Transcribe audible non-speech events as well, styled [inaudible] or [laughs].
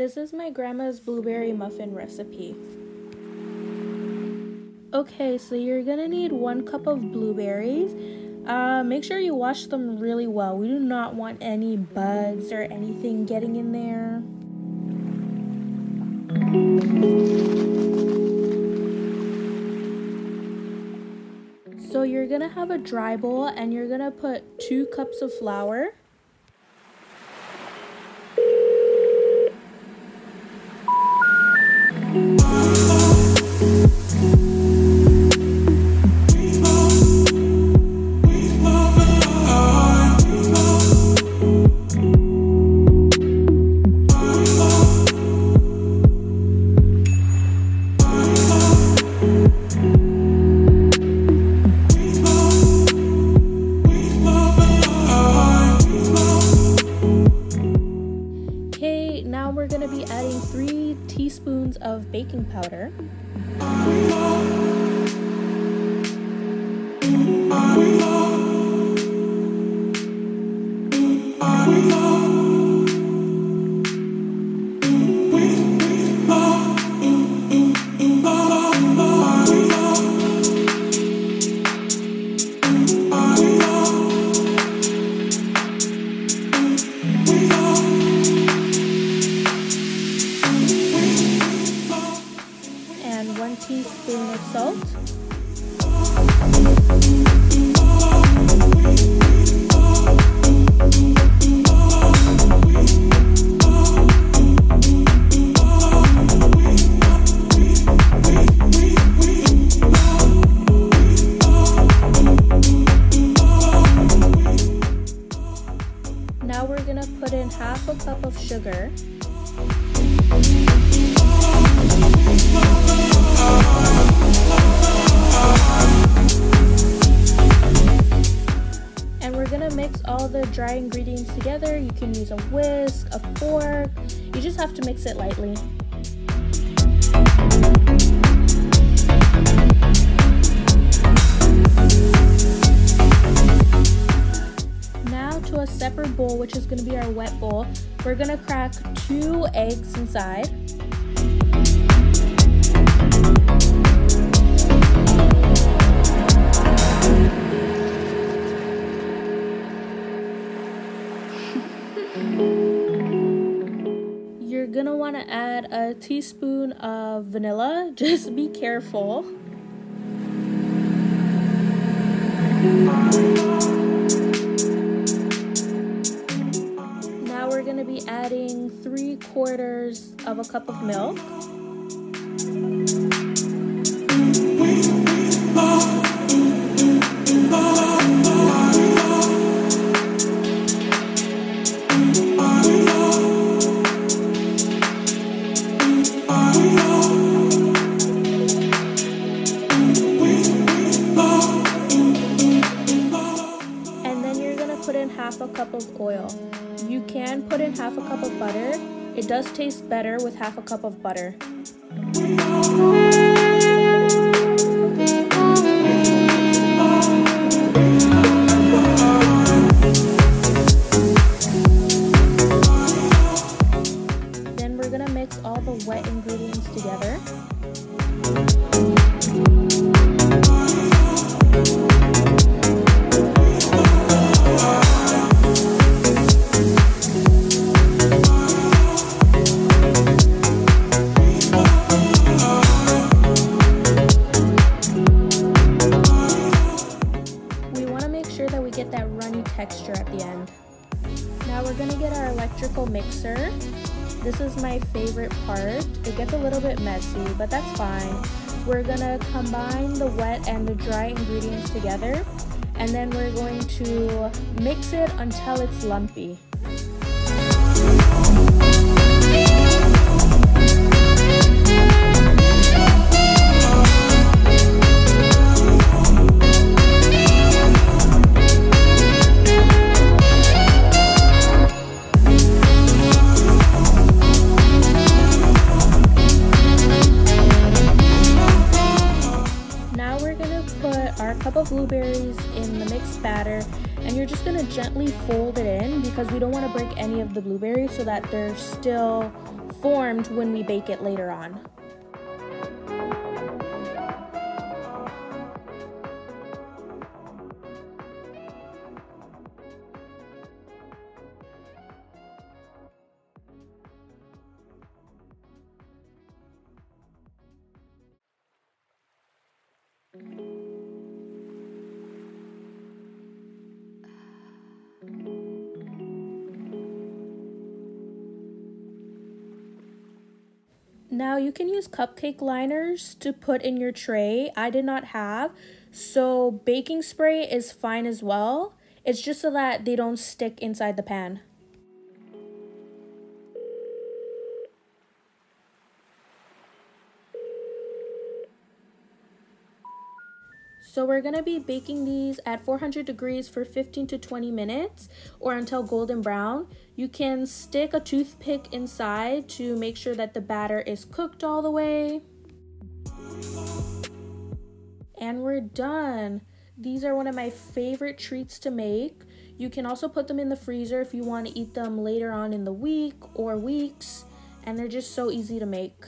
This is my grandma's blueberry muffin recipe. Okay, so you're gonna need one cup of blueberries. Uh, make sure you wash them really well. We do not want any bugs or anything getting in there. So you're gonna have a dry bowl and you're gonna put two cups of flour. Okay, now we're gonna be adding three teaspoons of baking powder. Now we're gonna put in half a cup of sugar. And we're gonna mix all the dry ingredients together. You can use a whisk, a fork. You just have to mix it lightly. Separate bowl, which is gonna be our wet bowl. We're gonna crack two eggs inside. You're gonna want to add a teaspoon of vanilla. [laughs] Just be careful. Gonna be adding three quarters of a cup of milk. And then you're gonna put in half a cup of oil. You can put in half a cup of butter. It does taste better with half a cup of butter. Then we're gonna mix all the wet ingredients together. Now we're to get our electrical mixer. This is my favorite part. It gets a little bit messy, but that's fine. We're to combine the wet and the dry ingredients together, and then we're going to mix it until it's lumpy. Cup of blueberries in the mixed batter And you're just gonna gently fold it in because we don't wanna break any of the blueberries so that they're still formed when we bake it later on. Now you can use cupcake liners to put in your tray. I did not have, so baking spray is fine as well. It's just so that they don't stick inside the pan. So we're gonna be baking these at 400 degrees for 15 to 20 minutes or until golden brown. You can stick a toothpick inside to make sure that the batter is cooked all the way. And we're done. These are one of my favorite treats to make. You can also put them in the freezer if you want to eat them later on in the week or weeks. And they're just so easy to make.